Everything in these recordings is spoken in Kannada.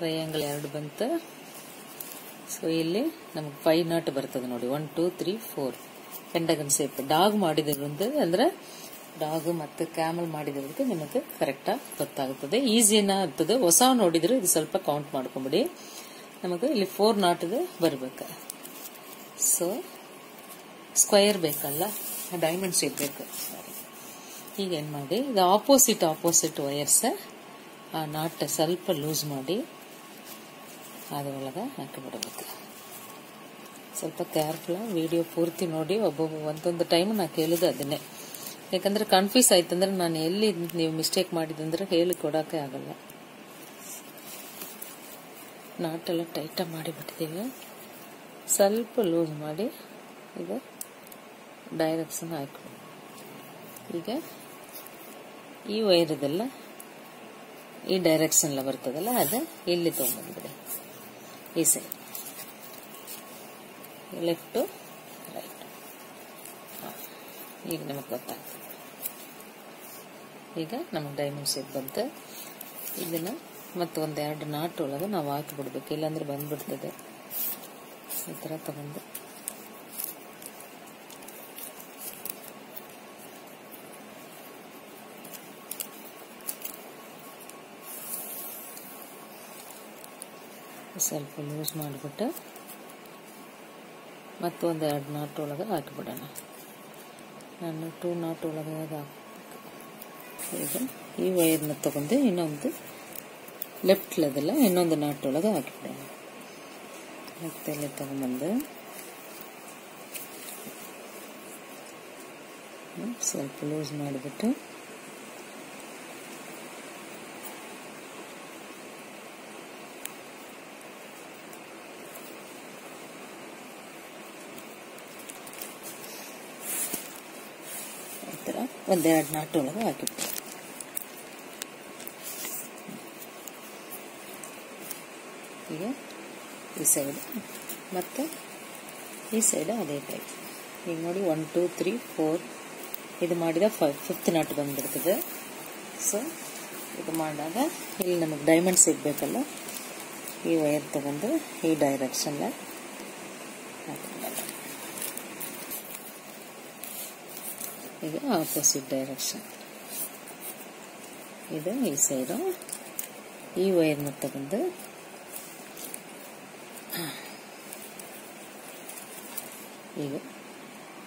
ಟ್ರಯಾಂಗಲ್ ಎರಡು ಬಂತು. ಸೊ ಇಲ್ಲಿ ನಮಗೆ ಫೈವ್ ನಾಟ್ ಬರ್ತದೆ ನೋಡಿ. One two three four pentagon shape dog ಮಾಡಿದ್ರಿಂದ ಅಂದ್ರೆ ಡಾಗ್ ಮತ್ತು ಕ್ಯಾಮಲ್ ಮಾಡಿದ್ರಿಂದ ನಿಮಗೆ ಕರೆಕ್ಟಾಗಿ ಗೊತ್ತಾಗುತ್ತದೆ. ಈಸಿನ ಆಗ್ತದೆ. ಹೊಸ ನೋಡಿದ್ರೆ ಇದು ಸ್ವಲ್ಪ ಕೌಂಟ್ ಮಾಡ್ಕೊಂಬಿಡಿ. ನಮಗೆ ಇಲ್ಲಿ ಫೋರ್ ನಾಟ್ದು ಬರಬೇಕು. ಸೊ ಸ್ಕ್ವಯರ್ ಬೇಕಲ್ಲ? ಡೈಮಂಡ್ ಶೇಪ್ ಬೇಕು. ಈಗ ಏನು ಮಾಡಿ? ಇದು ಆಪೋಸಿಟ್ ಆಪೋಸಿಟ್ ವಯರ್ಸ್ ಆ ನಾಟ್ ಸ್ವಲ್ಪ ಲೂಸ್ ಮಾಡಿ. ಅದರೊಳಗೆ ಹಾಕಿಬಿಡಬೇಕು. ಸ್ವಲ್ಪ ಕೇರ್ಫುಲ್ ವಿಡಿಯೋ ಪೂರ್ತಿ ನೋಡಿ, ಒಬ್ಬೊಬ್ಬ ಒಂದೊಂದು ಟೈಮ್ ನಾ ಕೇಳಿದ ಅದನ್ನೇ. ಯಾಕಂದ್ರೆ ಕನ್ಫ್ಯೂಸ್ ಆಯ್ತು ಅಂದ್ರೆ ನಾನು ಎಲ್ಲಿ ನೀವು ಮಿಸ್ಟೇಕ್ ಮಾಡಿದಂದ್ರೆ ಹೇಳಿ ಕೊಡಕ್ಕೆ ಆಗಲ್ಲ. ನಾಟೆಲ್ಲ ಟೈಟಾಗಿ ಮಾಡಿಬಿಟ್ಟಿದ್ದೀವಿ. ಸ್ವಲ್ಪ ಲೂಸ್ ಮಾಡಿ ಈಗ ಡೈರೆಕ್ಷನ್ ಹಾಕಿ ಈಗ ಈ ವೈರದೆಲ್ಲ ಈ ಡೈರೆಕ್ಷನ್ ಎಲ್ಲ ಬರ್ತದಲ್ಲ, ಅದೇ ಇಲ್ಲಿ ತೊಗೊಂಡ್ಬಿಡಿ ಈ ಸೈಡ್ ಲೆಫ್ಟ್ ರೈಟ್ ಈಗ ನಮಗೆ ಗೊತ್ತಾಗ್ತದೆ. ಈಗ ನಮಗೆ ಡೈಮಂಡ್ ಶೇಪ್ ಬಂತು. ಇದನ್ನ ಮತ್ತೆ ಒಂದೆರಡು ನಾಟ್ ಒಳಗೆ ನಾವು ಹಾಕಿ ಬಿಡ್ಬೇಕು ಇಲ್ಲಾಂದ್ರೆ ಬಂದ್ಬಿಡ್ತದೆ. ಈ ಥರ ತಗೊಂಡು ಸ್ವಲ್ಪ ಲೂಸ್ ಮಾಡಿಬಿಟ್ಟು ಮತ್ತೊಂದು ಎರಡು ನಾಟ್ ಒಳಗೆ ಹಾಕಿಬಿಡೋಣ ನಾನು ಟೂ ನಾಟ್ ಒಳಗೆ ಹಾಕಬೇಕು ಈಗ ಈ ವೈರ್ನ ತಗೊಂಡು ಇನ್ನೊಂದು ಲೆಫ್ಟ್ ಲೆದಲ್ಲ ಇನ್ನೊಂದು ನಾಟ್ ಒಳಗೆ ಹಾಕಿಬಿಡೋಣ ಮತ್ತೆಲ್ಲ ತಗೊಂಬಂದು ಸ್ವಲ್ಪ ಲೂಸ್ ಮಾಡಿಬಿಟ್ಟು ಥರ ಒಂದೆರಡು ನಾಟ್ ಒಳಗೆ ಹಾಕಿಬಿಟ್ಟು ಈಗ ಈ ಸೈಡ್ ಮತ್ತು ಈ ಸೈಡ್ ಅದೇ ಟೈಪ್ ಈಗ ನೋಡಿ ಒನ್ ಟೂ ತ್ರೀ ಫೋರ್ ಇದು ಮಾಡಿದ ಫೈವ್ ಫಿಫ್ತ್ ನಾಟ್ ಬಂದ್ಬಿಡ್ತದೆ. ಸೊ ಇದು ಮಾಡಿದಾಗ ಇಲ್ಲಿ ನಮಗೆ ಡೈಮಂಡ್ ಸಿಗಬೇಕಲ್ಲ? ಈ ವೈರ್ ತಗೊಂಡು ಈ ಡೈರೆಕ್ಷನ್ ಈಗ ಆಪೋಸಿಟ್ ಡೈರೆಕ್ಷನ್ ಇದು ಈ ಸೈಡು ಈ ವೈರ್ನ ತಗೊಂಡು ಈಗ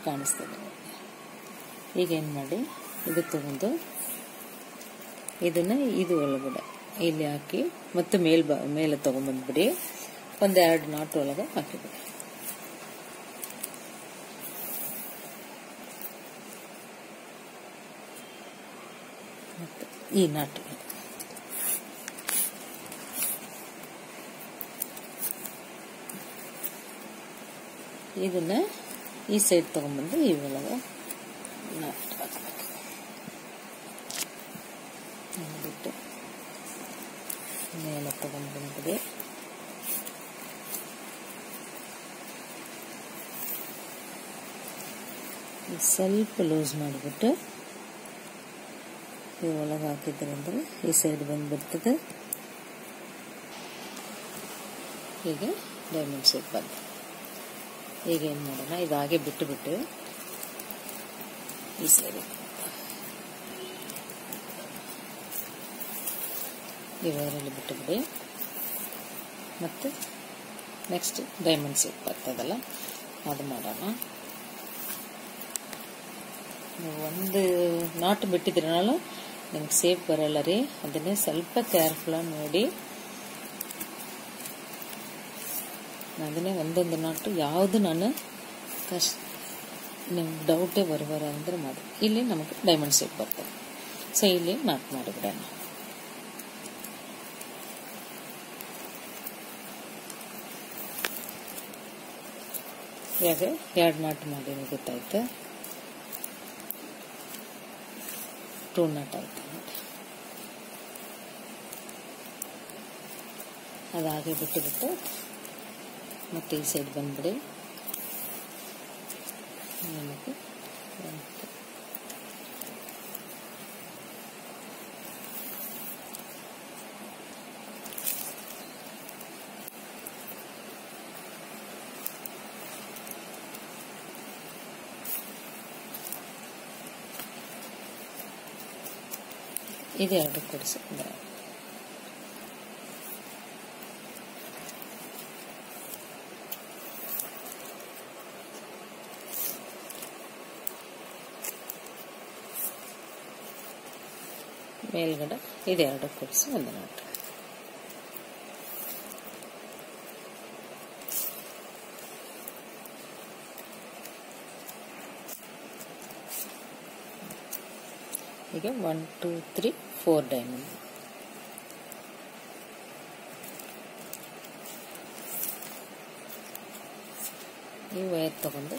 ಕಾಣಿಸ್ತದೆ. ಈಗ ಏನು ಮಾಡಿ? ಇದು ತಗೊಂಡು ಇದನ್ನು ಇದು ಒಳಗಡೆ ಇಲ್ಲಿ ಹಾಕಿ ಮತ್ತೆ ಮೇಲ್ ಬ ಮೇಲೆ ತಗೊಂಡ್ಬಂದ್ಬಿಡಿ ಒಂದೆರಡು ನಾಟ್ ಒಳಗೆ ಹಾಕಿಬಿಡಿ. ಮತ್ತೆ ಈ ನಾಟ್. ಇದನ್ನ ಈ ಸೈಡ್ ತಗೊಂಡ್ಬಂದು ಈ ಒಳಗೆ ನಾಟ್. ಹಾಕ್ಬೇಕು ಅಂದ್ಬಿಟ್ಟು ಮೇಲೆ ತಗೊಂಡು ಬಂದ್ಬಿಡಿ ಸ್ವಲ್ಪ ಲೂಸ್ ಮಾಡಿಬಿಟ್ಟು ಈ ಒಳಗೆ ಹಾಕಿದ್ರಂದ್ರೆ ಈ ಸೈಡ್ ಬಂದ್ಬಿಡ್ತದೆ ಹೀಗೆ ಡೈಮಂಡ್ ಶೇಪ್ ಬಂತು ಈಗ ಏನು ಮಾಡೋಣ ಇದು ಹಾಗೆ ಬಿಟ್ಟು ಬಿಟ್ಟು ಈ ಸೈಡ್ ಈ ವೈರಲ್ಲಿ ಬಿಟ್ಟು ಬಿಡಿ ಮತ್ತು ನೆಕ್ಸ್ಟ್ ಡೈಮಂಡ್ ಶೇಪ್ ಬರ್ತದಲ್ಲ ಅದು ಮಾಡೋಣ ನೀವು ಒಂದು ನಾಟ್ ಬಿಟ್ಟಿದ್ರನಾಲ ನಿಮ್ಗೆ ಸೇಫ್ ಬರಲ್ಲ ರೀ. ಅದನ್ನೇ ಸ್ವಲ್ಪ ಕೇರ್ಫುಲ್ಲಾಗಿ ನೋಡಿ. ಅದನ್ನೇ ಒಂದೊಂದು ನಾಟು ಯಾವುದು ನಾನು ಕಷ್ಟ ನಿಮ್ಗೆ ಡೌಟೇ ಬರಬಾರ ಅಂದ್ರೆ ಮಾಡಿ. ಇಲ್ಲಿ ನಮಗೆ ಡೈಮಂಡ್ ಶೇಪ್ ಬರ್ತದೆ. ಸೊ ಇಲ್ಲಿ ನಾಟ್ ಮಾಡಿಬಿಡೋಣ ಇವಾಗ ಎರಡು ನಾಟು ಮಾಡಿ ಗೊತ್ತಾಯ್ತು? ಟೂ ನಾಟ್ ಆಯ್ತು ನೋಡಿ ಅದಾಗೆ ಬಿಟ್ಟು ಬಿಟ್ಟು ಮತ್ತೆ ಈ ಸೈಡ್ ಬಂದ್ಬಿಡಿ ನಮಗೆ ಇದು ಎರಡು ಕೊಡಿಸಿ. ಅಂದ್ರೆ ಮೇಲ್ಗಡೆ ಇದೆರಡು ಕೊಡಿಸಿ ಒಂದು ನಾಟ್ ಈಗ one two three four diamond. ಈ ವೈರ್ ತಗೊಂಡು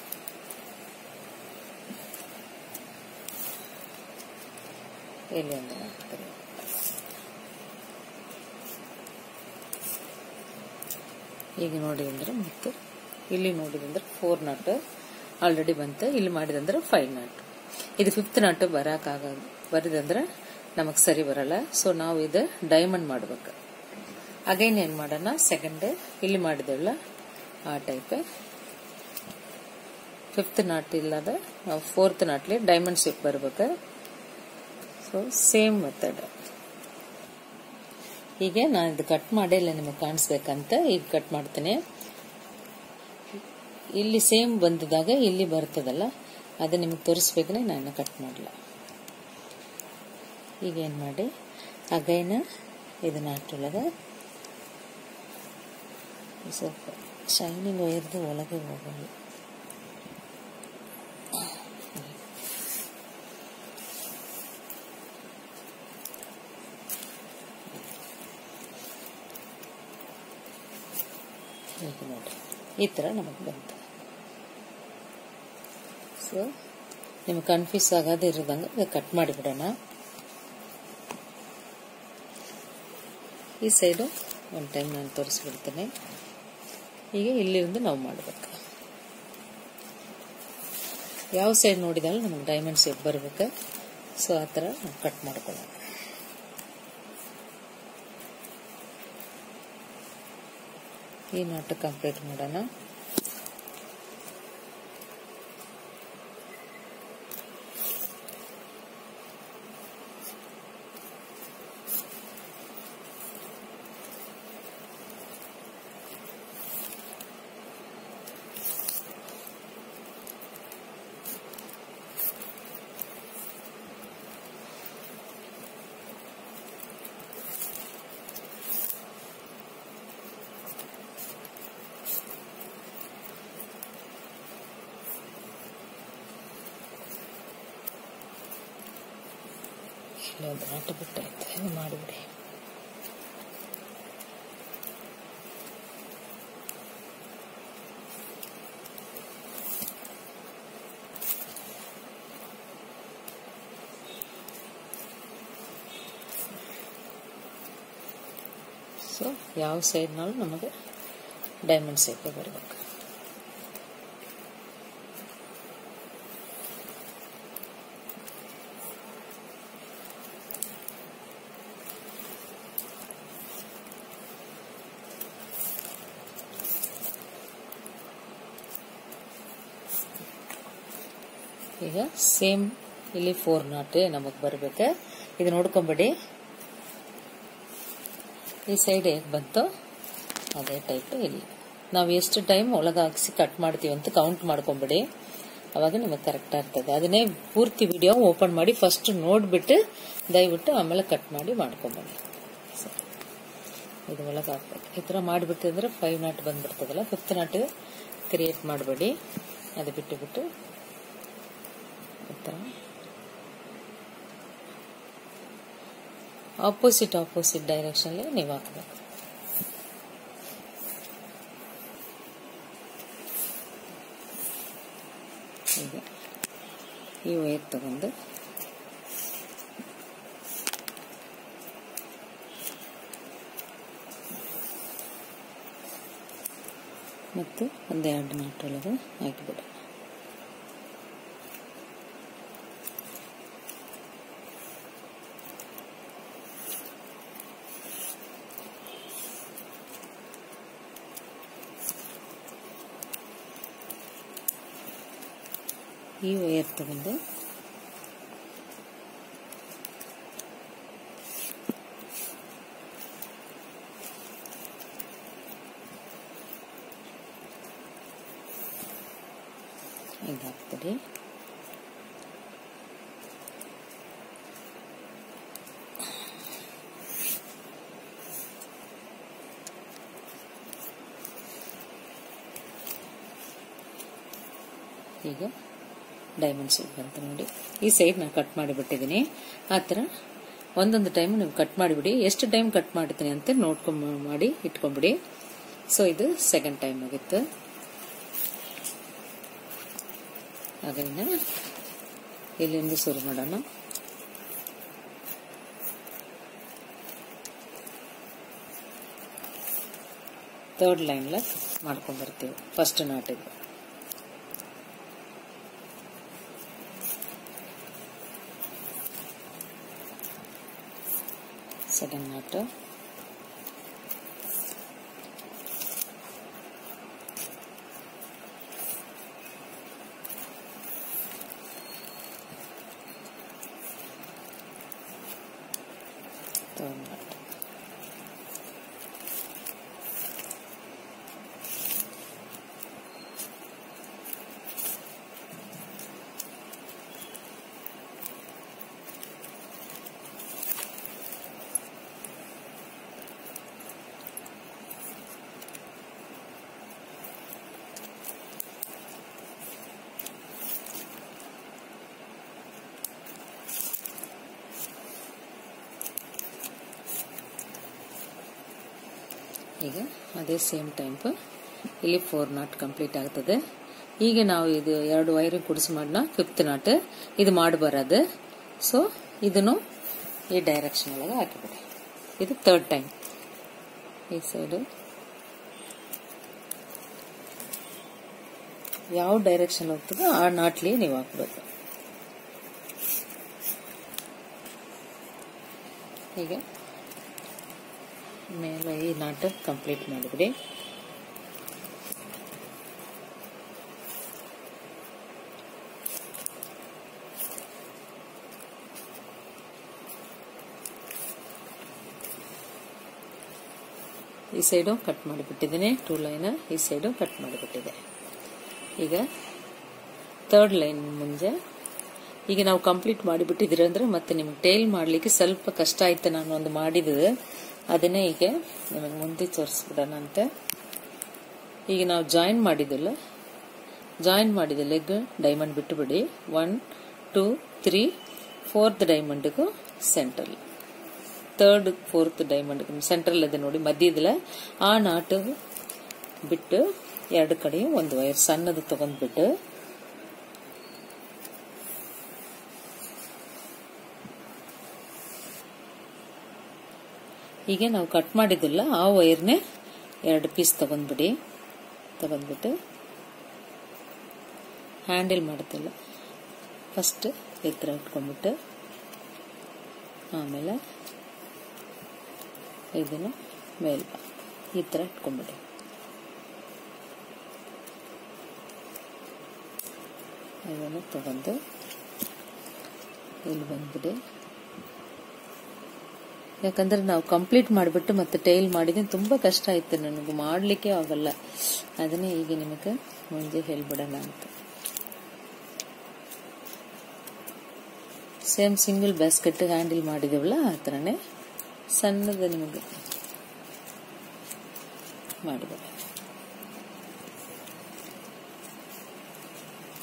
ಇಲ್ಲಿ ಒಂದು ಮಾಡ್ತಾರೆ ಈಗ ನೋಡಿ ಅಂದ್ರೆ ಮತ್ತೆ. ಇಲ್ಲಿ ನೋಡಿದಂದ್ರೆ ಫೋರ್ ನಾಟ್ ಆಲ್ರೆಡಿ ಬಂತು. ಇಲ್ಲಿ ಮಾಡಿದಂದ್ರೆ ಫೈವ್ ನಾಟ್ ಇದು ಫಿಫ್ತ್ ನಾಟ್ ಬರಕ್ಕಾಗ ಬರಿದಂದ್ರೆ ನಮಗ್ ಸರಿ ಬರಲ್ಲ. ಸೊ ನಾವು ಇದು ಡೈಮಂಡ್ ಮಾಡ್ಬೇಕು. ಅಗೈನ್ ಏನು ಮಾಡೋಣ? ಸೆಕೆಂಡ್ ಇಲ್ಲಿ ಮಾಡಿದೆವಲ್ಲ ಆ ಟೈಪ್ ಫಿಫ್ತ್ ನಾಟ್ ಇಲ್ಲದ ನಾವು ಫೋರ್ತ್ ನಾಟ್ಲಿ ಡೈಮಂಡ್ ಶೇಪ್ ಬರ್ಬೇಕು. ಸೊ ಸೇಮ್ ಮೆಥಡ್ ಹೀಗೆ ನಾನು ಇದು ಕಟ್ ಮಾಡಿಲ್ಲ, ನಿಮಗೆ ಕಾಣಿಸ್ಬೇಕಂತ ಈಗ ಕಟ್ ಮಾಡ್ತೀನಿ. ಇಲ್ಲಿ ಸೇಮ್ ಬಂದಿದಾಗ ಇಲ್ಲಿ ಬರ್ತದಲ್ಲ, ಅದು ನಿಮಗೆ ತೋರಿಸ್ಬೇಕೇ ನಾನು ಕಟ್ ಮಾಡಲ್ಲ ಈಗ ಏನು ಮಾಡಿ ಅಗೈನ ಇದನ್ನ ಹಾಕೊಳ್ಳೋದು ಸ್ವಲ್ಪ ಶೈನಿಂಗ್ ವೈರ್ದು ಒಳಗೆ ನೋಡಿ. ಈ ಥರ ನಮಗೆ ಬಂತು. ಸೊ ನಿಮ್ಗೆ ಕನ್ಫ್ಯೂಸ್ ಆಗೋದೇ ಇರೋದಂಗೆ ಕಟ್ ಮಾಡಿಬಿಡೋಣ. ಈ ಸೈಡು ಒಂದು ಟೈಮ್ ನಾನು ತೋರಿಸ್ಬಿಡ್ತೇನೆ. ಹೀಗೆ ಇಲ್ಲಿಂದ ನಾವು ಮಾಡಬೇಕು. ಯಾವ ಸೈಡ್ ನೋಡಿದಾಗ ನಮಗೆ ಡೈಮಂಡ್ ಶೇಪ್ ಬರಬೇಕು. ಸೊ ಆ ಥರ ನಾವು ಕಟ್ ಮಾಡ್ಕೊಳ್ಳೋಣ. ಈ ನಾಟ ಕಂಪ್ಲೀಟ್ ಮಾಡೋಣ ಇಲ್ಲೊಂದು ನಾಟ ಬಿಟ್ಟಾಯ್ತು ಇದು ಮಾಡಿಬಿಡಿ ಸೊ ಯಾವ ಸೈಡ್ನಲ್ಲೂ ನಮಗೆ ಡೈಮಂಡ್ ಸೇಪೆ ಬರಬೇಕು. ಈಗ ಸೇಮ್ ಇಲ್ಲಿ ಫೋರ್ ನಾಟ್ ನಮಗೆ ಬರಬೇಕು. ಇದು ನೋಡ್ಕೊಂಬಿಡಿ. ಈ ಸೈಡ್ ಹೇಗೆ ಬಂತು ಅದೇ ಟೈಪ್ ಇಲ್ಲಿ. ನಾವು ಎಷ್ಟು ಟೈಮ್ ಒಳಗೆ ಹಾಕಿಸಿ ಕಟ್ ಮಾಡ್ತೀವಿ ಅಂತ ಕೌಂಟ್ ಮಾಡ್ಕೊಂಬಿಡಿ. ಅವಾಗ ನಿಮಗೆ ಕರೆಕ್ಟ್ ಆಗ್ತದೆ ಅದನ್ನೇ ಪೂರ್ತಿ ವಿಡಿಯೋ ಓಪನ್ ಮಾಡಿ ಫಸ್ಟ್ ನೋಡ್ಬಿಟ್ಟು ದಯವಿಟ್ಟು ಆಮೇಲೆ ಕಟ್ ಮಾಡಿ ಮಾಡ್ಕೊಂಬಿಡಿ. ಇದು ಒಳಗೆ ಹಾಕ್ಬೇಕು ಈ ಥರ ಮಾಡಿಬಿಟ್ಟಿದ್ರೆ ಫೈವ್ ನಾಟ್ ಬಂದ್ಬಿಡ್ತದಲ್ಲ ಫಿಫ್ತ್ ನಾಟ್ ಕ್ರಿಯೇಟ್ ಮಾಡಬೇಡಿ. ಅದು ಬಿಟ್ಟುಬಿಟ್ಟು ಬಿಟ್ಟು ಈ ಥರ. ಆಪೋಸಿಟ್ ಆಪೋಸಿಟ್ ಡೈರೆಕ್ಷನ್ಲಿ ನೀವು ಹಾಕಬೇಕು. ಈ ವೈರ್ ತಗೊಂಡು. ಮತ್ತು ಒಂದೆರಡು ನಾಟೊಳಗೆ ಹಾಕಿಬಿಡಿ. ಈ ವೈರ್ ತಗೊಂಡು ಇದು ಹಾಕ್ಬಿಡಿ ಈಗ ಡೈಮಂಡ್ ಶೇಪ್ ಬಂತು ನೋಡಿ. ಈ ಸೈಡ್ ನಾನು ಕಟ್ ಮಾಡಿಬಿಟ್ಟಿದ್ದೀನಿ. ಆ ಥರ ಒಂದೊಂದು ಟೈಮ್ ನೀವು ಕಟ್ ಮಾಡಿಬಿಡಿ. ಎಷ್ಟು ಟೈಮ್ ಕಟ್ ಮಾಡ್ತೀನಿ ಅಂತ ನೋಡ್ಕೊಂಡು ಮಾಡಿ ಇಟ್ಕೊಂಡ್ಬಿಡಿ. ಸೊ ಇದು ಸೆಕೆಂಡ್ ಟೈಮ್ ಆಗಿತ್ತು. ಅದನ್ನ ಇಲ್ಲಿಂದ ಶುರು ಮಾಡೋಣ. ಥರ್ಡ್ ಲೈನ್ಲ ಮಾಡ್ಕೊಂಡ್ಬರ್ತೀವಿ ಫಸ್ಟ್ ನಾಟಿಗೆ ಸೆಕೆಂಡ್ ನಾಟ್ third knot ಈಗ ಅದೇ ಸೇಮ್ ಟೈಪ್ ಇಲ್ಲಿ ಫೋರ್ ನಾಟ್ ಕಂಪ್ಲೀಟ್ ಆಗ್ತದೆ. ಈಗ ನಾವು ಇದು ಎರಡು ವೈರಿಂಗ್ ಕುಡಿಸಿ ಮಾಡೋಣ. ಫಿಫ್ತ್ ನಾಟ್ ಇದು ಮಾಡಬಾರದು ಸೊ ಇದನ್ನು ಈ ಡೈರೆಕ್ಷನ್ ಒಳಗೆ ಹಾಕಿಬಿಡಿ. ಇದು ಥರ್ಡ್ ಟೈಮ್ ಈ ಸೈಡು ಯಾವ ಡೈರೆಕ್ಷನ್ ಹೋಗ್ತದೋ ಆ ನಾಟ್ಲಿ ನೀವು ಹಾಕ್ಬೇಕು. ಹೀಗೆ. ಮೇಲೆ ಈ ನಾಟ ಕಂಪ್ಲೀಟ್ ಮಾಡಿಬಿಡಿ ಈ ಸೈಡು ಕಟ್ ಮಾಡಿಬಿಟ್ಟಿದ್ದೀನಿ ಟೂ ಲೈನ್ ಈ ಸೈಡು ಕಟ್ ಮಾಡಿಬಿಟ್ಟಿದೆ. ಈಗ ಥರ್ಡ್ ಲೈನ್ ಮುಂಜೆ ಈಗ ನಾವು ಕಂಪ್ಲೀಟ್ ಮಾಡಿಬಿಟ್ಟಿದ್ದೀರಿ ಅಂದ್ರೆ ಮತ್ತೆ ನಿಮ್ಗೆ ಟೇಲ್ ಮಾಡಲಿಕ್ಕೆ ಸ್ವಲ್ಪ ಕಷ್ಟ ಆಯ್ತು ನಾನು ಒಂದು ಮಾಡಿದ್ದು. ಅದನ್ನೇ ಈಗ ನಿಮಗೆ ಮುಂದೆ ತೋರಿಸ್ಬಿಡೋಣ ಅಂತ. ಈಗ ನಾವು ಜಾಯಿನ್ ಮಾಡಿದಿಲ್ಲ ಜಾಯಿನ್ ಮಾಡಿದ ಲೆಗ್ ಡೈಮಂಡ್ ಬಿಟ್ಟುಬಿಡಿ. One two three fourth ಡೈಮಂಡ್ಗೂ central third fourth diamond central ಅದೇ ನೋಡಿ, ಮಧ್ಯದಲ್ಲ, ಆ ನಾಟು ಬಿಟ್ಟು ಎರಡು ಕಡೆ ಒಂದು ವೈರ್ ಸಣ್ಣದು ತಗೊಂಡ್ಬಿಟ್ಟು ಹೀಗೆ ನಾವು ಕಟ್ ಮಾಡಿದ್ದಿಲ್ಲ ಆ ವೈರ್ನೇ ಎರಡು ಪೀಸ್ ತಗೊಂಡ್ಬಿಡಿ. ತಗೊಂಡ್ಬಿಟ್ಟು ಹ್ಯಾಂಡಲ್ ಮಾಡುತ್ತಲ್ಲ. ಫಸ್ಟ್ ಈ ಥರ ಇಟ್ಕೊಂಡ್ಬಿಟ್ಟು ಆಮೇಲೆ ಇದನ್ನು ಮೇಲ್ ಈ ಥರ ಇಟ್ಕೊಂಡ್ಬಿಡಿ. ಇದನ್ನು ತಗೊಂಡು ಇಲ್ಲಿ ಬಂದ್ಬಿಡಿ. ಯಾಕಂದ್ರೆ ನಾವು ಕಂಪ್ಲೀಟ್ ಮಾಡಿಬಿಟ್ಟು ಮತ್ತೆ ಟೈಲ್ ಮಾಡಿದ್ರೆ ತುಂಬಾ ಕಷ್ಟ ಆಯ್ತು. ನನಗೆ ಮಾಡಲಿಕ್ಕೆ ಆಗಲ್ಲ. ಅದನ್ನೇ ಈಗ ನಿಮಗೆ ಮುಂದೆ ಹೇಳ್ಬಿಡೋಣ ಅಂತ. ಸೇಮ್ ಸಿಂಗಲ್ ಬ್ಯಾಸ್ಕೆಟ್ ಹ್ಯಾಂಡಲ್ ಮಾಡಿದೇವಲ್ಲ, ಆ ಥರನೇ ಸಣ್ಣದ ನಿಮಗೆ ಮಾಡಿದೆ.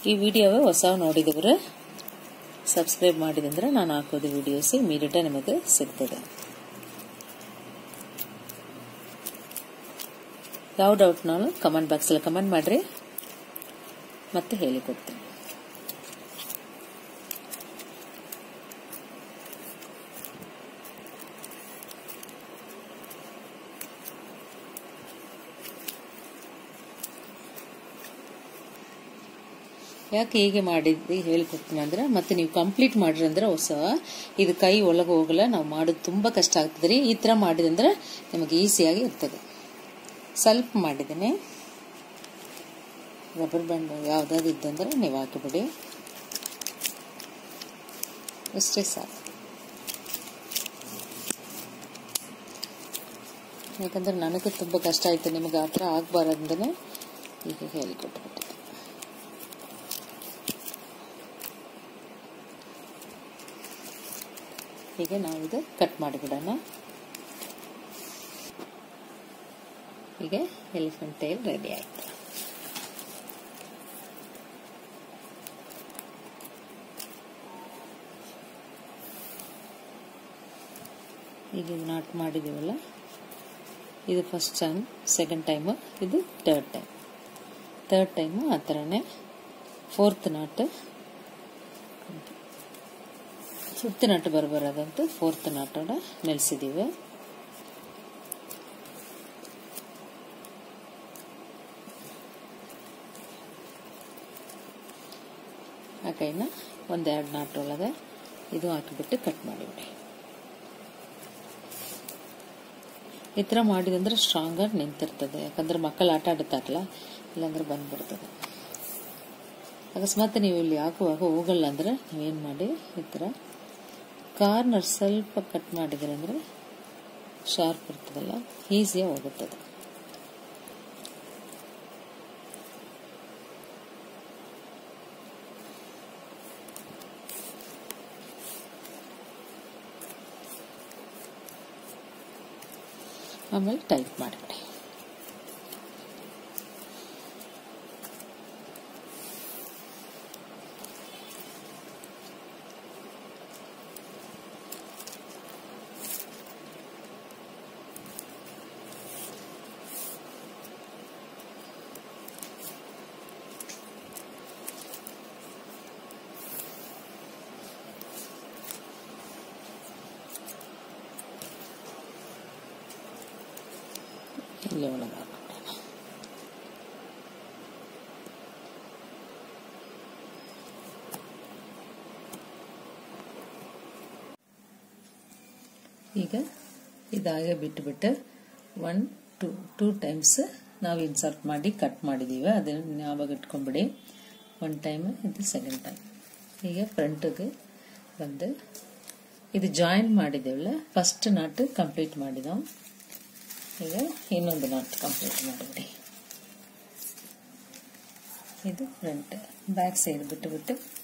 ಈ ವಿಡಿಯೋವೇ ಹೊಸ ನೋಡಿದವರು ಸಬ್ಸ್ಕ್ರೈಬ್ ಮಾಡಿದಂದ್ರೆ ನಾನು ಹಾಕೋದು ವಿಡಿಯೋಸ್ ಇಮಿಡಿಯೇಟ್ ನಿಮಗೆ ಸಿಗ್ತದೆ. ಯಾವ ಡೌಟ್ ನಾನು ಕಮೆಂಟ್ ಬಾಕ್ಸಲ್ಲಿ ಕಮೆಂಟ್ ಮಾಡಿರಿ. ಮತ್ತೆ ಹೇಳಿಕೊಡ್ತೀನಿ ಯಾಕೆ ಹೀಗೆ ಮಾಡಿದ್ವಿ ಹೇಳ್ಕೊಡ್ತೀನಿ ಅಂದ್ರೆ, ಮತ್ತೆ ನೀವು ಕಂಪ್ಲೀಟ್ ಮಾಡ್ರಿ ಅಂದ್ರೆ ಹೊಸ, ಇದು ಕೈ ಒಳಗೆ ಹೋಗಲ್ಲ, ನಾವು ಮಾಡೋದು ತುಂಬಾ ಕಷ್ಟ ಆಗ್ತದೆ ರೀ. ಈ ತರ ಮಾಡಿದಂದ್ರೆ ನಿಮಗೆ ಈಸಿಯಾಗಿ ಇರ್ತದೆ. ಸ್ವಲ್ಪ ಮಾಡಿದ್ದೀನಿ. ರಬ್ಬರ್ ಬ್ಯಾಂಡ್ ಯಾವುದಾದ್ರು ಇದ್ದಂದ್ರೆ ನೀವು ಹಾಕಿಬಿಡಿ. ಇಷ್ಟೇ ಸಾಕು ಯಾಕಂದರೆ ನನಗೆ ತುಂಬ ಕಷ್ಟ ಆಯಿತು, ನಿಮಗೆ ಆ ಥರ ಆಗಬಾರ್ದಂದೇ ಈಗ ಹೇಳಿಕೊಟ್ಬಿಟ್ಟೆ ಹೀಗೆ ನಾವು ಇದು ಕಟ್ ಮಾಡಿಬಿಡೋಣ. ಹೀಗೆ ಎಲಿಫೆಂಟ್ ಟೈಲ್ ರೆಡಿ ಆಯ್ತು. ಈಗ ಇದು ನಾಟ್ ಮಾಡಿದ್ದೀವಲ್ಲ? ಇದು ಫಸ್ಟ್ ಟೈಮ್ ಸೆಕೆಂಡ್ ಟೈಮು ಇದು ಥರ್ಡ್ ಟೈಮ್ ಥರ್ಡ್ ಟೈಮು ಆ ಥರನೇ ಫೋರ್ತ್ ನಾಟ್ ಫಿಫ್ತ್ ನಾಟ್ ಬರಬರೋದಂತೂ ಫೋರ್ತ್ ನಾಟೋಡ ನಿಲ್ಲಿಸಿದ್ದೀವಿ ಕೈನ ಒಂದೆರಡು ನಾಟೊಳಗೆ ಇದು ಹಾಕಿಬಿಟ್ಟು ಕಟ್ ಮಾಡಿಬಿಡಿ. ಈ ಥರ ಮಾಡಿದಂದ್ರೆ ಸ್ಟ್ರಾಂಗಾಗಿ ನಿಂತಿರ್ತದೆ ಯಾಕಂದ್ರೆ ಮಕ್ಕಳು ಆಟ ಆಡ್ತಾರಲ್ಲ ಇಲ್ಲಾಂದ್ರೆ ಬಂದ್ಬಿಡ್ತದೆ. ಅಕಸ್ಮಾತ್ ನೀವು ಇಲ್ಲಿ ಹಾಕುವಾಗ ಹೋಗಲ್ಲ ಅಂದ್ರೆ ನೀವೇನು ಮಾಡಿ, ಈ ಥರ ಕಾರ್ನರ್ ಸ್ವಲ್ಪ ಕಟ್ ಮಾಡಿದ್ರೆ ಅಂದರೆ ಶಾರ್ಪ್ ಇರ್ತದಲ್ಲ ಈಸಿಯಾಗಿ ಹೋಗುತ್ತದೆ. ಆಮೇಲೆ ಟೈಟ್ ಮಾಡಿಬಿಡಿ ಇಲ್ಲಿ ಒಳಗೆ ಹಾಕ್ಬಿಡೋಣ ಈಗ ಇದಾಗೆ ಬಿಟ್ಟುಬಿಟ್ಟು ಒನ್ ಟು ಟೂ ಟೈಮ್ಸ್ ನಾವು ಇನ್ಸರ್ಟ್ ಮಾಡಿ ಕಟ್ ಮಾಡಿದ್ದೀವಿ ಅದನ್ನು ಯಾವಾಗ ಇಟ್ಕೊಂಬಿಡಿ ಒನ್ ಟೈಮ್ ಇದು ಸೆಕೆಂಡ್ ಟೈಮ್ ಈಗ ಫ್ರಂಟಿಗೆ ಬಂದು ಇದು ಜಾಯಿನ್ ಮಾಡಿದ್ದೇವಲ್ಲ ಫಸ್ಟ್ ನಾಟ್ ಕಂಪ್ಲೀಟ್ ಮಾಡಿದವು. ಈಗ ಇನ್ನೊಂದು ನಾಟ್ ಕಂಪ್ಲೀಟ್ ಮಾಡಿಬಿಡಿ. ಇದು ಫ್ರಂಟ್ ಬ್ಯಾಕ್ ಸೈಡ್ ಬಿಟ್ಟುಬಿಟ್ಟು ಬಿಟ್ಟು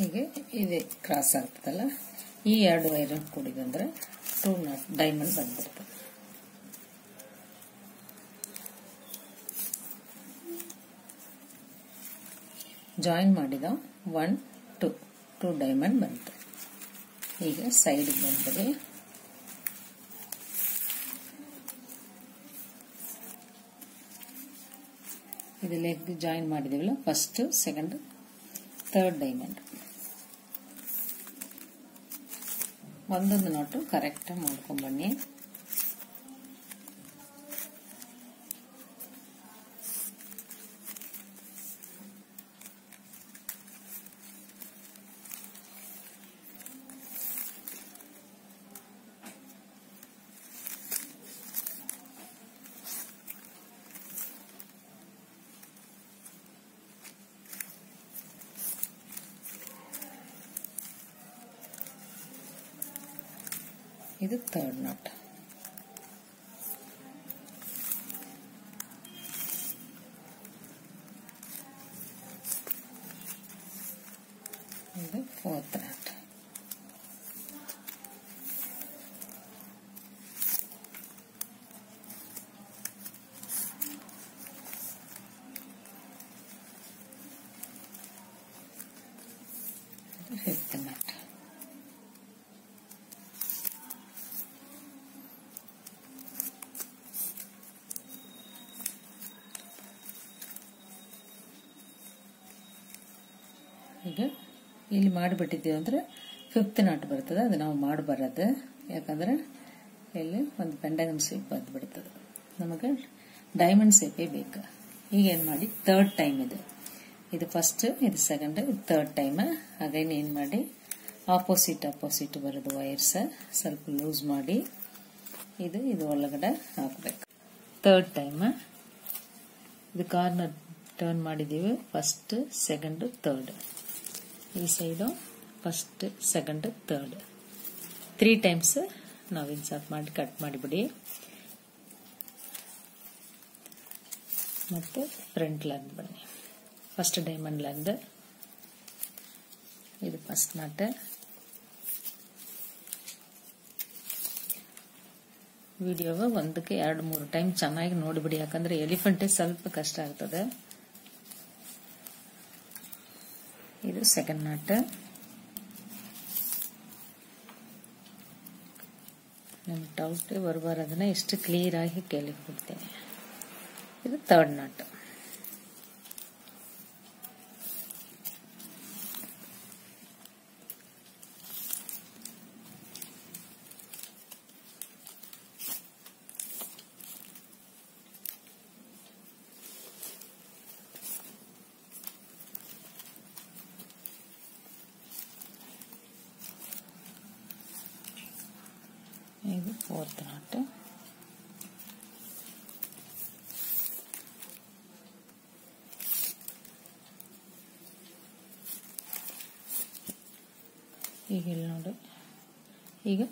ಹೀಗೆ ಇದೆ ಕ್ರಾಸ್ ಆಗ್ತದಲ್ಲ? ಈ ಎರಡು ವೈರನ್ ಬಂದರೆ ಟೂ ನಾಟ್ ಡೈಮಂಡ್ ಬಂದ್ಬಿಡ್ತು ಜಾಯಿನ್ ಮಾಡಿದ ಒನ್ ಟು ಟೂ ಡೈಮಂಡ್ ಬಂತು. ಈಗ ಸೈಡ್ ಬಂದರೆ ಇದು ಲೆಗ್ ಜಾಯಿನ್ ಮಾಡಿದೀವಲ್ಲ? ಫಸ್ಟ್ ಸೆಕೆಂಡ್ ಥರ್ಡ್ ಡೈಮಂಡ್ ಒಂದೊಂದು ನೋಟು ಕರೆಕ್ಟಾಗಿ ಮಾಡ್ಕೊಂಬನ್ನಿ ಇದು ಥರ್ಡ್ ನಾಟ್ ಇದು ಫೋರ್ತ್ ನಾಟ್ ಫಿಫ್ತ್ ನಾಟ್ ಈಗ ಇಲ್ಲಿ ಮಾಡಿಬಿಟ್ಟಿದ್ದೀವಿ ಅಂದ್ರೆ ಫಿಫ್ತ್ ನಾಟ್ ಬರ್ತದೆ, ಅದು ನಾವು ಮಾಡಬಾರದು. ಯಾಕಂದ್ರೆ ಇಲ್ಲಿ ಒಂದು ಪೆಂಡಗನ್ ಶೇಪ್ ಬಂದುಬಿಡ್ತದೆ. ನಮಗೆ ಡೈಮಂಡ್ ಶೇಪೇ ಬೇಕು. ಈಗ ಏನು ಮಾಡಿ? ಥರ್ಡ್ ಟೈಮ್ ಇದು. ಇದು ಫಸ್ಟ್ ಇದು ಸೆಕೆಂಡ್ ಇದು ಥರ್ಡ್ ಟೈಮ್ ಅಗೈನ್ ಏನು ಮಾಡಿ? ಆಪೋಸಿಟ್ ಆಪೋಸಿಟ್ ಬರೋದು ವೈರ್ಸ್ ಸ್ವಲ್ಪ ಲೂಸ್ ಮಾಡಿ ಇದು ಇದು ಒಳಗಡೆ ಹಾಕ್ಬೇಕು. ಥರ್ಡ್ ಟೈಮ್ ಇದು ಕಾರ್ನರ್ ಟರ್ನ್ ಮಾಡಿದ್ದೀವಿ. ಫಸ್ಟ್ ಸೆಕೆಂಡ್ ಥರ್ಡ್ ಈ side first second third three times ನಾವು ಇನ್ಸರ್ಟ್ ಮಾಡಿ ಕಟ್ ಮಾಡಿಬಿಡಿ. ಮತ್ತು ಫ್ರಂಟ್ ಲೈನ್ ಬನ್ನಿ. ಫಸ್ಟ್ ಡೈಮಂಡ್ ಲೈನ್ ಇದು ಫಸ್ಟ್ ನಾಟ್ ವಿಡಿಯೋವ ಒಂದಕ್ಕೆ ಎರಡು, ಮೂರು ಟೈಮ್ ಚೆನ್ನಾಗಿ ನೋಡಿಬಿಡಿ. ಯಾಕಂದರೆ ಎಲಿಫೆಂಟೇ ಸ್ವಲ್ಪ ಕಷ್ಟ ಆಗ್ತದೆ. ಇದು ಸೆಕೆಂಡ್ ನಾಟ್ ನಮ್ಮ ಡೌಟ್ ಬರಬಾರದನ್ನ ಎಷ್ಟು ಕ್ಲಿಯರ್ ಆಗಿ ಕೇಳಿ ಕೊಡ್ತೇನೆ ಇದು ಥರ್ಡ್ ನಾಟ್ ಫೋರ್ತ್ ಈಗ ಇಲ್ಲಿ ನೋಡಿ. ಈಗ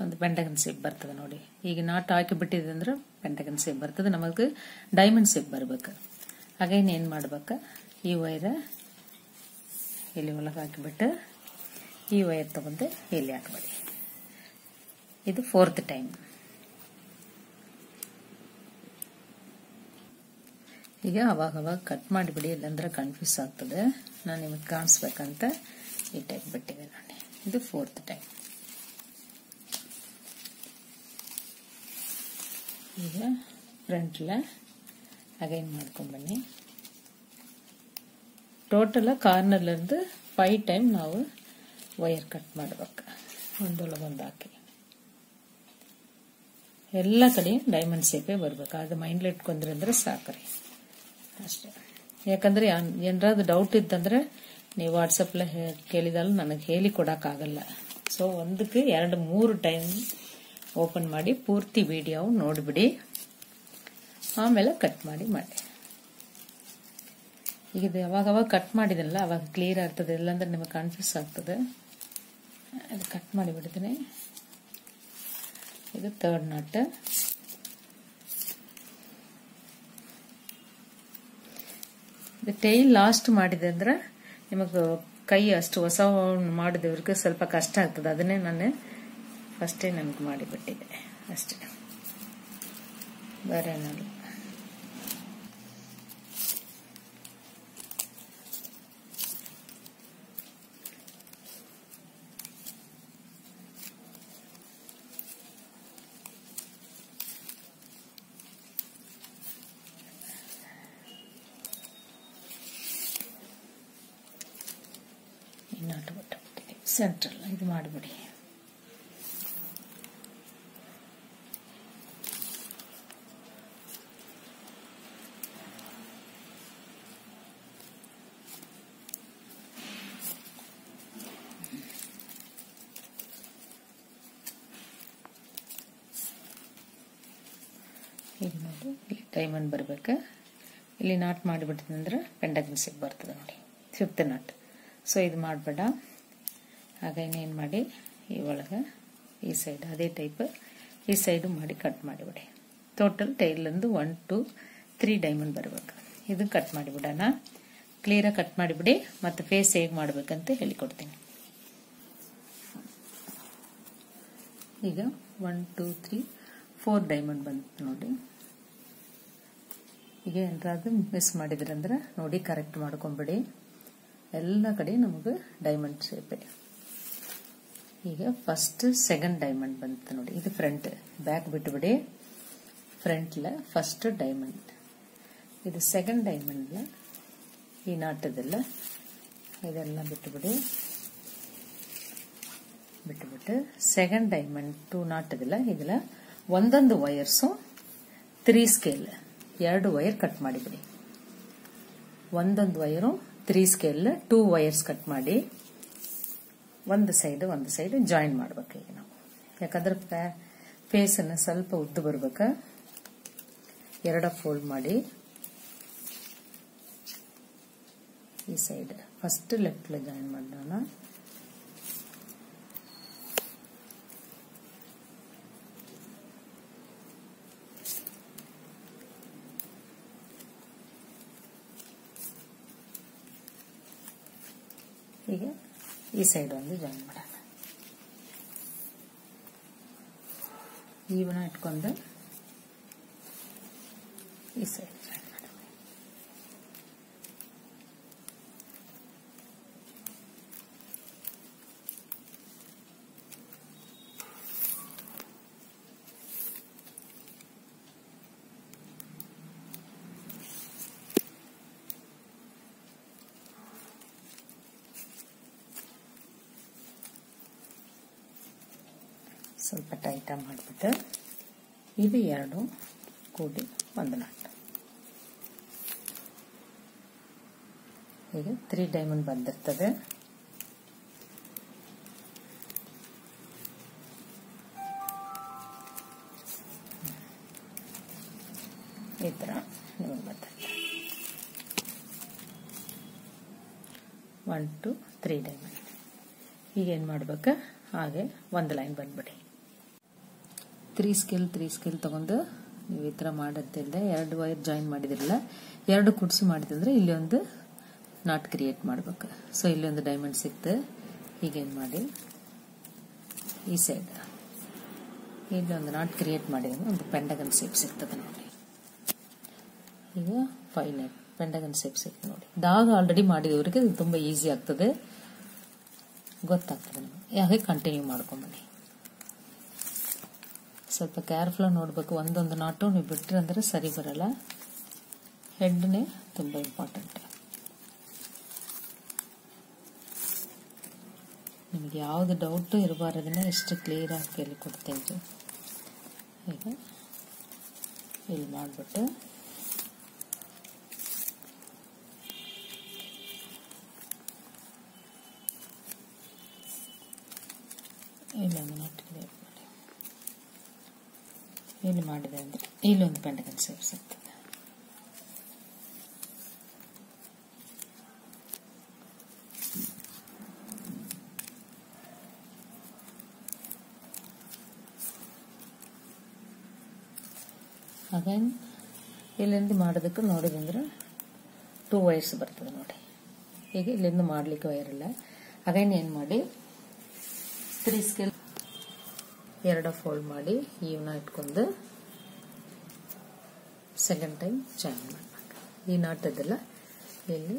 ಒಂದು ಪೆಂಟಗನ್ ಸೇಪ್ ಬರ್ತದೆ ನೋಡಿ. ಈಗ ನಾಟ್ ಹಾಕಿ ಬಿಟ್ಟಿದೆ ಅಂದ್ರೆ ಪೆಂಟಗನ್ ಸೇಪ್ ಬರ್ತದೆ. ನಮಗೆ ಡೈಮಂಡ್ ಸೇಪ್ ಬರ್ಬೇಕು. ಹಾಗೇನು ಏನು ಮಾಡ್ಬೇಕು? ಈ ವೈರ ಇಲ್ಲಿ ಒಳಗೆ ಹಾಕಿಬಿಟ್ಟು ಈ ವೈರ್ ತಗೊಂಡು ಇಲ್ಲಿ ಹಾಕಬೇಡಿ. ಇದು ಫೋರ್ತ್ ಟೈಮ್ ಈಗ ಅವಾಗ ಅವಾಗ ಕಟ್ ಮಾಡಿಬಿಡಿ, ಇಲ್ಲಾಂದ್ರೆ ಕನ್ಫ್ಯೂಸ್ ಆಗ್ತದೆ. ನಾನು ನಿಮಗೆ ಕಾಣಿಸ್ಬೇಕಂತ ಈ ಟೈಪ್ ಬಿಟ್ಟಿದೆ ನಾನು. ಇದು ಫೋರ್ತ್ ಟೈಮ್ ಈಗ ಫ್ರಂಟ್ಲ ಅಗೈನ್ ಮಾಡ್ಕೊಂಡ್ಬನ್ನಿ ಟೋಟಲ ಕಾರ್ನರ್ಲಿಂದ ಫೈವ್ ಟೈಮ್ ನಾವು ವೈರ್ ಕಟ್ ಮಾಡ್ಬೇಕು. ಒಂದೊಳಗೊಂದು ಹಾಕಿ. ಎಲ್ಲ ಕಡೆ ಡೈಮಂಡ್ ಸೇಪೇ ಬರ್ಬೇಕು. ಅದು ಮೈಂಡ್ಲಿ ಇಟ್ಕೊಂಡ್ರಿ ಅಂದ್ರೆ ಸಾಕ್ರಿ. ಅಷ್ಟೇ. ಯಾಕಂದ್ರೆ ಏನಾದ್ರು ಡೌಟ್ ಇತ್ತಂದ್ರೆ ನೀವು ವಾಟ್ಸಪ್ಪಲ್ಲಿ ಕೇಳಿದಲ್ಲ ನನಗೆ ಹೇಳಿ ಕೊಡೋಕ್ಕಾಗಲ್ಲ. ಸೊ ಒಂದಕ್ಕೆ ಎರಡು, ಮೂರು ಟೈಮ್ ಓಪನ್ ಮಾಡಿ ಪೂರ್ತಿ ವಿಡಿಯೋ ನೋಡಿಬಿಡಿ. ಆಮೇಲೆ ಕಟ್ ಮಾಡಿ ಮಾಡಿ. ಈಗ ಇದು ಯಾವಾಗ ಅವಾಗ ಕಟ್ ಮಾಡಿದಲ್ಲ ಅವಾಗ ಕ್ಲಿಯರ್ ಆಗ್ತದೆ. ಇಲ್ಲಾಂದ್ರೆ ನಿಮಗೆ ಕನ್ಫ್ಯೂಸ್ ಆಗ್ತದೆ. ಅದು ಕಟ್ ಮಾಡಿಬಿಡ್ತೀನಿ ಇದು ಥರ್ಡ್ ನಾಟ್ ಇದು ಟೈಲ್ ಲಾಸ್ಟ್ ಮಾಡಿದೆ ಅಂದ್ರೆ ನಿಮಗೆ ಕೈ ಅಷ್ಟು ಹೊಸ ಮಾಡಿದವ್ರಿಗೆ ಸ್ವಲ್ಪ ಕಷ್ಟ ಆಗ್ತದೆ. ಅದನ್ನೇ ನಾನು ಫಸ್ಟೇ ನನಗೆ ಮಾಡಿಬಿಟ್ಟಿದೆ ಅಷ್ಟೇ. ಬೇರೆ ನಾಟು ಬಿಟ್ಟು ಸೆಂಟ್ರಲ್, ಇದು ಮಾಡಿಬಿಡಿ. ಇಲ್ಲಿ ನೋಡಿ, ಇಲ್ಲಿ ಡೈಮಂಡ್ ಬರಬೇಕು. ಇಲ್ಲಿ ನಾಟ್ ಮಾಡಿಬಿಟ್ಟಿದ್ರೆ ಪೆಂಡಗನ್ ಸಿಗ್ ಬರ್ತದೆ ನೋಡಿ ಫಿಫ್ತ್ ನಾಟ್ ಸೊ ಇದು ಮಾಡಬೇಡ. ಆಗ ಇನ್ನೇನು ಮಾಡಿ, ಈ ಒಳಗೆ ಈ ಸೈಡ್ ಅದೇ ಟೈಪ್ ಈ ಸೈಡು ಮಾಡಿ ಕಟ್ ಮಾಡಿಬಿಡಿ. ಟೋಟಲ್ ಟೈಲಂದು ಒನ್ ಟು ತ್ರೀ ಡೈಮಂಡ್ ಬರಬೇಕು. ಇದು ಕಟ್ ಮಾಡಿಬಿಡೋಣ. ಕ್ಲಿಯರಾಗಿ ಕಟ್ ಮಾಡಿಬಿಡಿ ಮತ್ತು ಫೇಸ್ ಹೇಗೆ ಮಾಡಬೇಕಂತ ಹೇಳಿಕೊಡ್ತೀನಿ. ಈಗ one two three four diamond ಬಂತು ನೋಡಿ. ಈಗ ಏನಾದ್ರು ಮಿಸ್ ಮಾಡಿದ್ರಂದ್ರೆ ನೋಡಿ ಕರೆಕ್ಟ್ ಮಾಡ್ಕೊಂಬಿಡಿ. ಎಲ್ಲ ಕಡೆ ನಮಗೆ ಡೈಮಂಡ್ ಶೇಪೇ ಈಗ ಫಸ್ಟ್ ಸೆಕೆಂಡ್ ಡೈಮಂಡ್ ಬಂತು ನೋಡಿ. ಇದು ಫ್ರಂಟ್ ಬ್ಯಾಕ್ ಬಿಟ್ಟುಬಿಡಿ ಫ್ರಂಟ್ಲ ಫಸ್ಟ್ ಡೈಮಂಡ್ ಇದು ಸೆಕೆಂಡ್ ಡೈಮಂಡ್ಲ ಈ ನಾಟದೆಲ್ಲ, ಇದೆಲ್ಲ ಬಿಟ್ಟುಬಿಡಿ ಬಿಟ್ಟುಬಿಟ್ಟು ಸೆಕೆಂಡ್ ಡೈಮಂಡ್ ಟೂ ನಾಟದಿಲ್ಲ ಇದೆಲ್ಲ ಒಂದೊಂದು ವಯರ್ಸು ತ್ರೀ ಸ್ಕೇಲ್ ಎರಡು ವೈರ್ ಕಟ್ ಮಾಡಿಬಿಡಿ. ಒಂದೊಂದು wire three scale two wires cut ಮಾಡಿ. ಒಂದು ಸೈಡ್ ಒಂದು ಸೈಡ್ ಜಾಯಿನ್ ಮಾಡ್ಬೇಕು ಈಗ ನಾವು. ಯಾಕಂದ್ರೆ ಫೇಸನ್ನು ಸ್ವಲ್ಪ ಉದ್ದು ಬರ್ಬೇಕು. ಎರಡ ಫೋಲ್ಡ್ ಮಾಡಿ. ಈ ಸೈಡ್ ಫಸ್ಟ್ ಲೆಫ್ಟ್ ಜಾಯಿನ್ ಮಾಡೋಣ. ಈಗ ಈ ಸೈಡ್ ಒಂದು ಜಾಯಿನ್ ಮಾಡೋಣ ಈವನ ಇಟ್ಕೊಂಡು ಈ ಸೈಡ್ ಟೈಟಾಗಿ ಮಾಡಿಬಿಟ್ಟು ಇದು ಎರಡು ಕೂಡಿ ಒಂದು ನಾಟ್. ಈಗ ತ್ರೀ ಡೈಮಂಡ್ ಬಂದಿರ್ತದೆ. ಈ ಥರ ನಿಮಗೆ ಬರ್ತದೆ ಒನ್ ಟು ತ್ರೀ ಡೈಮಂಡ್ ಈಗ ಏನು ಮಾಡ್ಬೇಕು? ಹಾಗೆ ಒಂದು ಲೈನ್ ಬಂದ್ಬಿಡಿ. ತ್ರೀ ಸ್ಕಿಲ್, ತ್ರೀ ಸ್ಕೇಲ್ ತಗೊಂಡು ನೀವು ಈ ಥರ ಮಾಡತ್ತಿಲ್ಲದೆ ಎರಡು ವೈರ್ ಜಾಯಿನ್ ಮಾಡಿದಿರಲ್ಲ, ಎರಡು ಕುಡಿಸಿ ಮಾಡಿದಂದ್ರೆ ಇಲ್ಲಿ ಒಂದು ನಾಟ್ ಕ್ರಿಯೇಟ್ ಮಾಡ್ಬೇಕು. ಸೊ ಇಲ್ಲಿ ಒಂದು ಡೈಮಂಡ್ ಸಿಕ್ತು. ಹೀಗೇನು ಮಾಡಿ. ಈ ಸೈಡ್ ಇಲ್ಲಿ ಒಂದು ನಾಟ್ ಕ್ರಿಯೇಟ್ ಮಾಡಿದ್ರೆ ಒಂದು ಪೆಂಡಗನ್ ಶೇಪ್ ಸಿಗ್ತದೆ ನೋಡಿ. ಈಗ ಫೈವ್ ನೈಟ್ ಪೆಂಡಗನ್ ಶೇಪ್ ಸಿಗ್ತದೆ ನೋಡಿ. ದಾಗ ಆಲ್ರೆಡಿ ಮಾಡಿದವರಿಗೆ ಇದು ತುಂಬ ಈಸಿ ಆಗ್ತದೆ. ಗೊತ್ತಾಗ್ತದೆ ಹಾಗೆ ಕಂಟಿನ್ಯೂ ಮಾಡ್ಕೊಂಬನ್ನಿ ಸ್ವಲ್ಪ ಕೇರ್ಫುಲ್ ನೋಡಬೇಕು. ಒಂದೊಂದು ನಾಟು ನೀವು ಬಿಟ್ಟರೆ ಅಂದರೆ ಸರಿ ಬರಲ್ಲ. ಹೆಡ್ನೇ ತುಂಬ ಇಂಪಾರ್ಟೆಂಟ್ ನಿಮಗೆ ಯಾವುದು ಡೌಟು ಇರಬಾರ್ದನ್ನ ಎಷ್ಟು ಕ್ಲಿಯರಾಗಿ ಕೇಳಿ ಕೊಡ್ತೇನೆ ಈಗ ಇಲ್ಲಿ ಮಾಡಿಬಿಟ್ಟು ಇಲ್ಲ ನಾಟ್ ಇಲ್ಲಿ ಮಾಡಿದೆ ಅಂದರೆ ಇಲ್ಲೊಂದು ಪೆಂಡಗನ್ ಸೇಪ್ ಸಿಗ್ತದೆ ಇಲ್ಲಿಂದ ಮಾಡೋದಕ್ಕೆ ನೋಡಿದಂದ್ರೆ ಟೂ ವೈರ್ಸ್ ಬರ್ತದೆ ನೋಡಿ. ಈಗ ಇಲ್ಲಿಂದ ಮಾಡಲಿಕ್ಕೆ ವೈರ್ ಇಲ್ಲ. ಅಗೈನ್ ಏನು ಮಾಡಿ ತ್ರೀ ಸ್ಕೇಲ್ ಎರಡು ಫೋಲ್ಡ್ ಮಾಡಿ ಇವನ್ನ ಇಟ್ಕೊಂಡು ಸೆಕೆಂಡ್ ಟೈಮ್ ಜಾಯಿನ್ ಮಾಡಬೇಕು. ಈ ನಾಟ್ ಇದೆಲ್ಲ ಇಲ್ಲಿ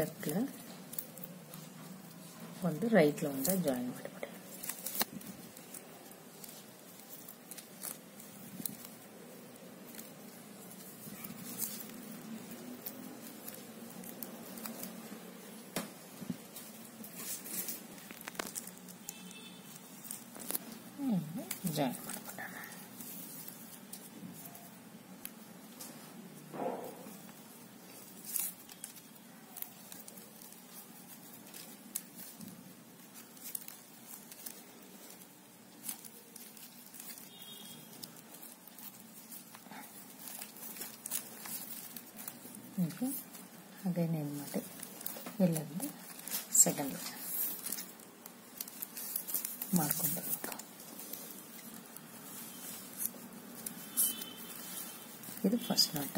ಲೆಫ್ಟ್ಲ ಒಂದು ರೈಟ್ಲ ಒಂದು ಜಾಯಿನ್ ಮಾಡಿಬಿಡಿ ಜಾಯಿನ್ ಮಾಡ್ಬಿಡೋಣ ಈಗ ಅದೇನೇನು ಮಾಡಿ ಇಲ್ಲೊಂದು ಸೆಕೆಂಡ್ ಮಾಡ್ಕೊಂಡ್ಬರ್ಬೇಕು ಇದು ಫಸ್ಟ್ ನಾಟ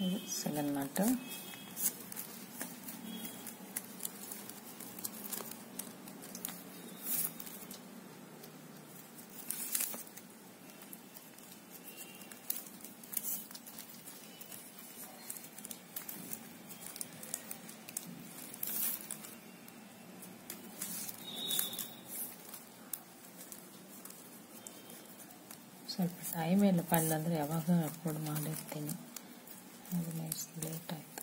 ಇದು ಸೆಕೆಂಡ್ ನಾಟ ಸ್ವಲ್ಪ ಮೇಲೆ ಪಣ್ಣಂದ್ರೆ ಯಾವಾಗ ಅಪ್ಲೋಡ್ ಮಾಡಿರ್ತೀನಿ. ಅದು ಲೇಟ್ ಆಯ್ತು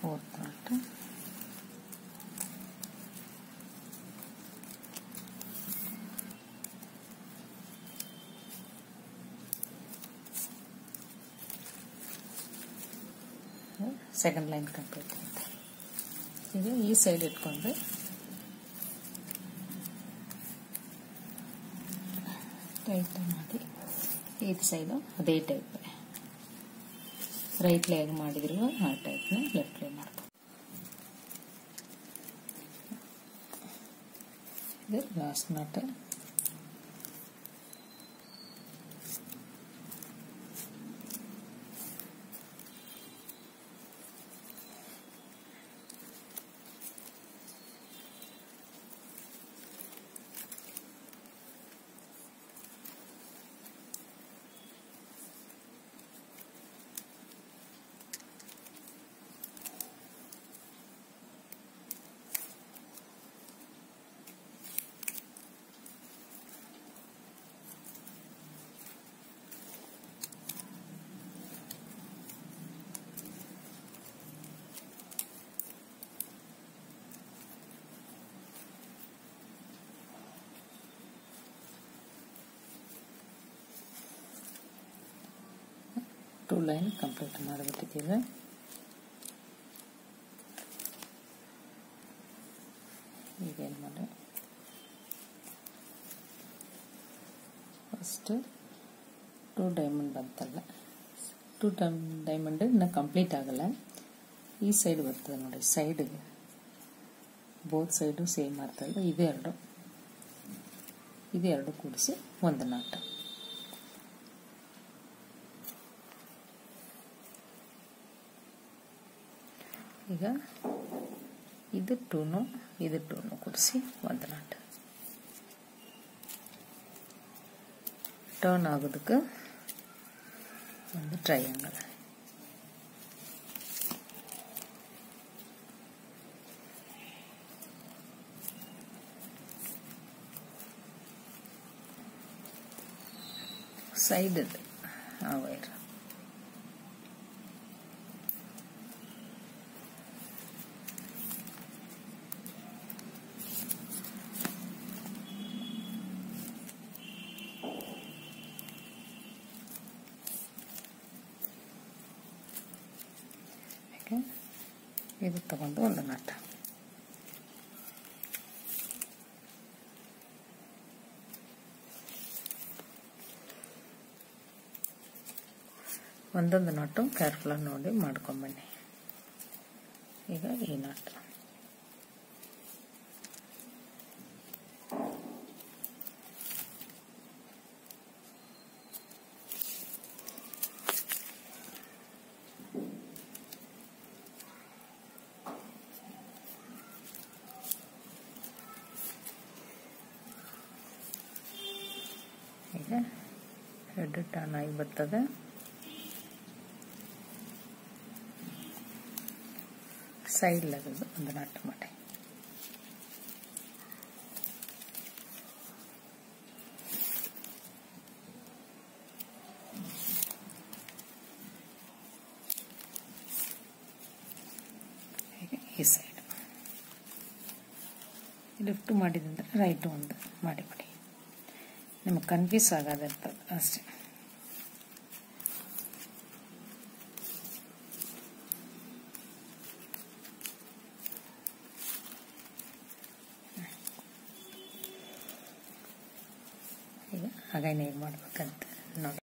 fourth knot second line complete ಆಯ್ತು ಈಗ ಈ ಸೈಡ್ ಇಟ್ಕೊಂಡು ಟೈಟ್ ಮಾಡಿ ಈ ಸೈಡು ಅದೇ ಟೈಪ್ ರೈಟ್ ಲೆಗ್ ಮಾಡಿದ್ರು ಆ ಟೈಪ್ನ ಲೆಫ್ಟ್ ಲೆಗ್ ಮಾಡ್ಕೊ ಇದು last knot two line complete ಮಾಡಿಬಿಟ್ಟಿದ್ದೀವಿ ಈಗೇನು ಮಾಡಿ ಫಸ್ಟ್ ಟೂ ಡೈಮಂಡ್ ಬಂತಲ್ಲ ಟೂ ಟೈಮ್ ಡೈಮಂಡ್ ಇನ್ನು ಕಂಪ್ಲೀಟ್ ಆಗಲ್ಲ ಈ ಸೈಡ್ ಬರ್ತದೆ ನೋಡಿ ಸೈಡ್ಗೆ ಬೋತ್ ಸೈಡು ಸೇಮ್ ಮಾಡ್ತಲ್ಲ ಇದೆರಡು ಇದೆರಡು ಕೂಡಿಸಿ ಒಂದು ನಾಟ ಈಗ ಇದು ಟೂನು ಇದು ಟೂನು ಕೂಡಿಸಿ ಒಂದು ನಾಟ ಟರ್ನ್ ಆಗೋದಕ್ಕೆ ಒಂದು ಟ್ರಯಾಂಗಲ್ ಸೈಡ್ ಆ ವೈರ್ ಓಕೆ ಇದು ತಗೊಂಡು ಒಂದು ನಟ ಒಂದೊಂದು ನಟ್ಟು ಕೇರ್ಫುಲ್ಲಾಗಿ ನೋಡಿ ಮಾಡ್ಕೊಂಬನ್ನಿ ಈಗ ಈ ನಟ್. ಈಗ ಹೆಡ್ ಟರ್ನ್ ಆಗಿ ಬರ್ತದೆ. ಲೆಗದು ಒಂದು ನಟ್ ಮಾಡಿ ಹೀಗೆ ಈ ಸೈಡ್ ಲೆಫ್ಟ್ ಮಾಡಿದಂದ್ರೆ ರೈಟ್ ಒಂದು ಮಾಡಿಬಿಡಿ. ನಿಮಗೆ ಕನ್ಫ್ಯೂಸ್ ಆಗೋದಿರ್ತದೆ ಅಷ್ಟೇ.